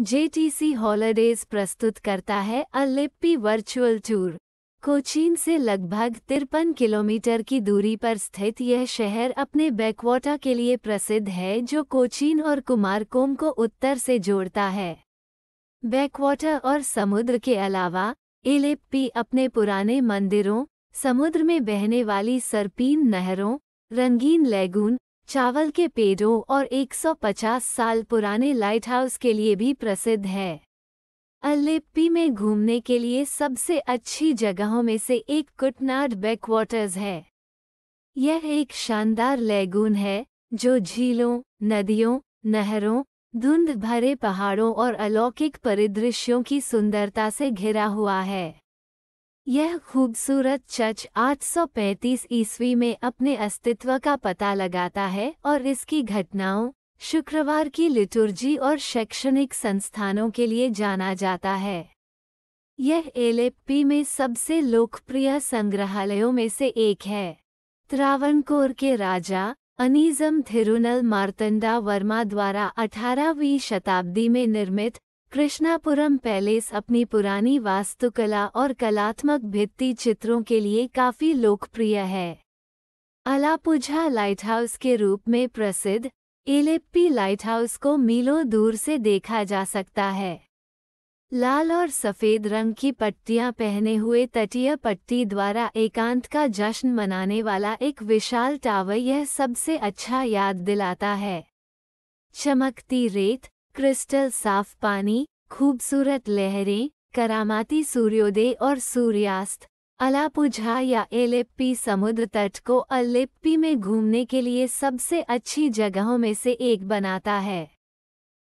JTC holidays प्रस्तुत करता है अलिप्पी वर्चुअल टूर कोचीन से लगभग तिरपन किलोमीटर की दूरी पर स्थित यह शहर अपने बैकवाटर के लिए प्रसिद्ध है जो कोचीन और कुमारकोम को उत्तर से जोड़ता है। बैकवाटर और समुद्र के अलावा एलेप्पी अपने पुराने मंदिरों, समुद्र में बहने वाली सरपीन नहरों, रंगीन लेगून चावल के पेड़ों और 150 साल पुराने लाइट हाउस के लिए भी प्रसिद्ध है। अलेप्पी में घूमने के लिए सबसे अच्छी जगहों में से एक कुटनाड बैकवाटर्स है। यह एक शानदार लेगून है, जो झीलों, नदियों, नहरों, धुंध भरे पहाड़ों और अलौकिक परिदृश्यों की सुंदरता से घिरा हुआ है। यह खूबसूरत चर्च 835 ईस्वी में अपने अस्तित्व का पता लगाता है और इसकी घटनाओं, शुक्रवार की लिटुर्जी और शैक्षणिक संस्थानों के लिए जाना जाता है। यह एलेप्पी में सबसे लोकप्रिय संग्रहालयों में से एक है। त्रावणकोर के राजा, अनीजम थिरुनल मार्तंडा वर्मा द्वारा 18वीं शताब्दी में निर्मित कृष्णापुरम पैलेस अपनी पुरानी वास्तुकला और कलात्मक भित्ति चित्रों के लिए काफ़ी लोकप्रिय है। अलापुझा लाइटहाउस के रूप में प्रसिद्ध, एलेप्पी लाइटहाउस को मीलों दूर से देखा जा सकता है। लाल और सफ़ेद रंग की पट्टियाँ पहने हुए तटीय पट्टी द्वारा एकांत का जश्न मनाने वाला एक विशाल टावर यह सबसे अच्छा याद दिलाता है। चमकती रेत क्रिस्टल साफ़ पानी, खूबसूरत लहरें, करामाती सूर्योदय और सूर्यास्त, अलापुझा या एलेप्पी समुद्र तट को अलेप्पी में घूमने के लिए सबसे अच्छी जगहों में से एक बनाता है।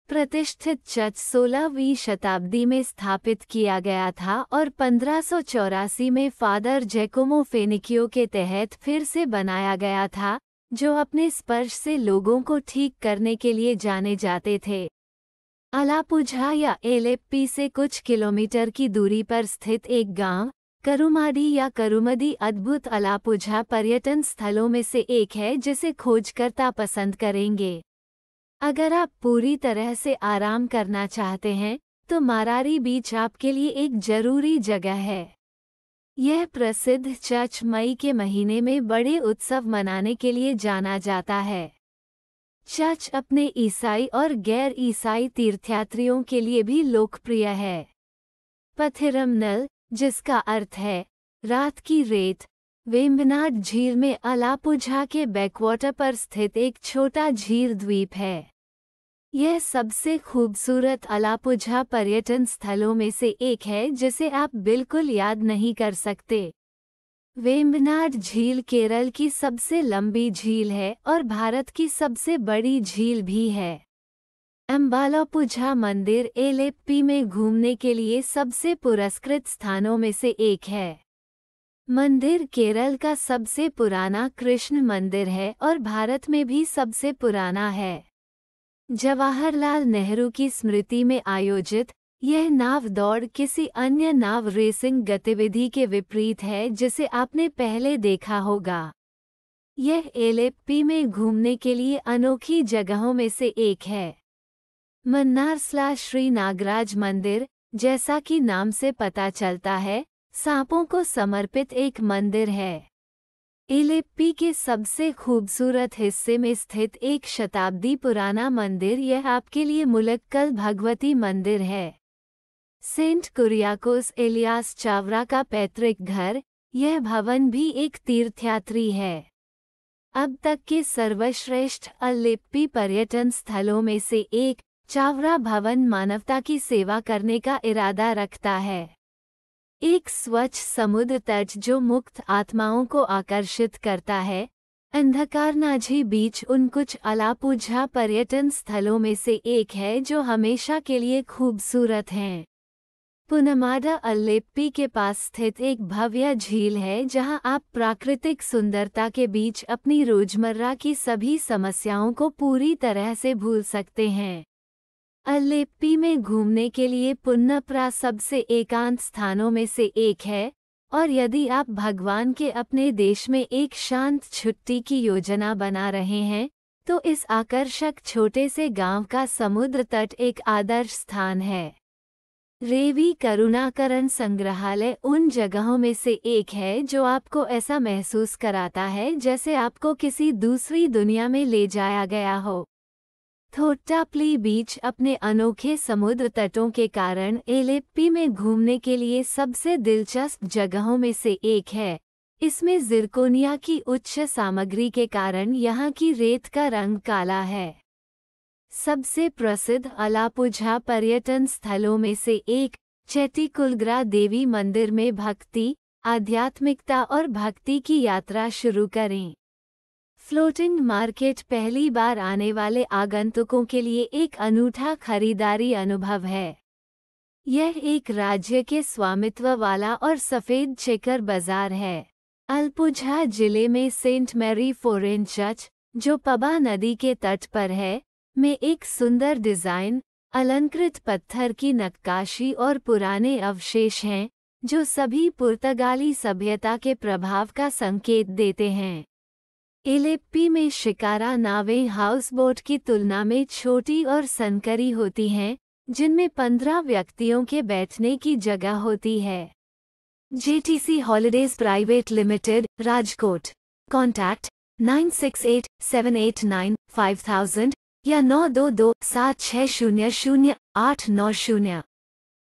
प्रतिष्ठित चर्च सोलहवीं शताब्दी में स्थापित किया गया था और पंद्रह में फादर जैकोमो फेनिकियो के तहत फिर से बनाया गया था, जो अपने स्पर्श से लोगों को ठीक करने के लिए जाने जाते थे। अलापुझा या एलेप्पी से कुछ किलोमीटर की दूरी पर स्थित एक गाँव करुमाडी या करुमदी अद्भुत अलापुझा पर्यटन स्थलों में से एक है जिसे खोजकर्ता पसंद करेंगे। अगर आप पूरी तरह से आराम करना चाहते हैं तो मारारी बीच आपके लिए एक ज़रूरी जगह है। यह प्रसिद्ध चर्च मई के महीने में बड़े उत्सव मनाने के लिए जाना जाता है। चर्च अपने ईसाई और गैर ईसाई तीर्थयात्रियों के लिए भी लोकप्रिय है। पथिरम नल जिसका अर्थ है, रात की रेत वेम्बनाड झील में अलापुझा के बैकवाटर पर स्थित एक छोटा झील द्वीप है। यह सबसे खूबसूरत अलापुझा पर्यटन स्थलों में से एक है जिसे आप बिल्कुल याद नहीं कर सकते। वेम्बनाड झील केरल की सबसे लंबी झील है और भारत की सबसे बड़ी झील भी है। अम्बालापुझा मंदिर एलेप्पी में घूमने के लिए सबसे पुरस्कृत स्थानों में से एक है। मंदिर केरल का सबसे पुराना कृष्ण मंदिर है और भारत में भी सबसे पुराना है। जवाहरलाल नेहरू की स्मृति में आयोजित यह नाव दौड़ किसी अन्य नाव रेसिंग गतिविधि के विपरीत है जिसे आपने पहले देखा होगा। यह एलेप्पी में घूमने के लिए अनोखी जगहों में से एक है। मन्नार स्लाश श्री नागराज मंदिर, जैसा कि नाम से पता चलता है, सांपों को समर्पित एक मंदिर है। एलेप्पी के सबसे खूबसूरत हिस्से में स्थित एक शताब्दी पुराना मंदिर यह आपके लिए मुलक्कल भगवती मंदिर है। सेंट कुरियाकोस एलियास चावरा का पैतृक घर, यह भवन भी एक तीर्थयात्री है। अब तक के सर्वश्रेष्ठ अलिप्पी पर्यटन स्थलों में से एक, चावरा भवन मानवता की सेवा करने का इरादा रखता है। एक स्वच्छ समुद्र तट जो मुक्त आत्माओं को आकर्षित करता है, अंधकारनाझी बीच उन कुछ अलापूझा पर्यटन स्थलों में से एक है जो हमेशा के लिए खूबसूरत हैं। पुनमाडा अल्लेप्पी के पास स्थित एक भव्य झील है जहाँ आप प्राकृतिक सुंदरता के बीच अपनी रोज़मर्रा की सभी समस्याओं को पूरी तरह से भूल सकते हैं। अल्लेप्पी में घूमने के लिए पुन्नप्रा सबसे एकांत स्थानों में से एक है, और यदि आप भगवान के अपने देश में एक शांत छुट्टी की योजना बना रहे हैं तो इस आकर्षक छोटे से गाँव का समुद्र तट एक आदर्श स्थान है। रेवी करुणाकरण संग्रहालय उन जगहों में से एक है जो आपको ऐसा महसूस कराता है जैसे आपको किसी दूसरी दुनिया में ले जाया गया हो। थोट्टाप्ली बीच अपने अनोखे समुद्र तटों के कारण एलेप्पी में घूमने के लिए सबसे दिलचस्प जगहों में से एक है। इसमें जिरकोनिया की उच्च सामग्री के कारण यहाँ की रेत का रंग काला है। सबसे प्रसिद्ध अलापुझा पर्यटन स्थलों में से एक, चेटीकुलग्रा देवी मंदिर में भक्ति, आध्यात्मिकता और भक्ति की यात्रा शुरू करें। फ्लोटिंग मार्केट पहली बार आने वाले आगंतुकों के लिए एक अनूठा खरीदारी अनुभव है। यह एक राज्य के स्वामित्व वाला और सफ़ेद चेकर बाज़ार है। अल्पुझा ज़िले में सेंट मैरी फोरेन चर्च, जो पबा नदी के तट पर है में एक सुंदर डिज़ाइन, अलंकृत पत्थर की नक्काशी और पुराने अवशेष हैं, जो सभी पुर्तगाली सभ्यता के प्रभाव का संकेत देते हैं। एलेप्पी में शिकारा नावें हाउसबोट की तुलना में छोटी और सनकरी होती हैं, जिनमें पंद्रह व्यक्तियों के बैठने की जगह होती है। JTC holidays private limited, Rajkot. Contact nine six eight seven eight nine five thousand या नौ दो दो सात छः शून्य शून्य आठ नौ शून्य।